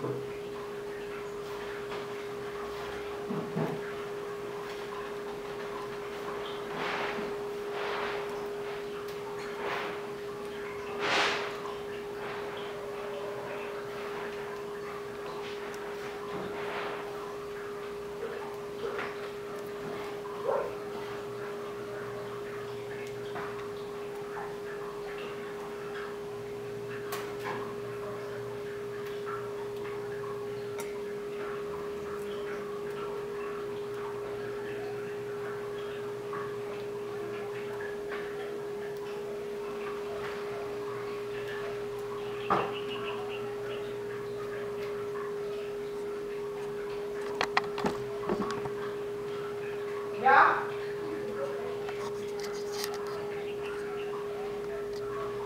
church that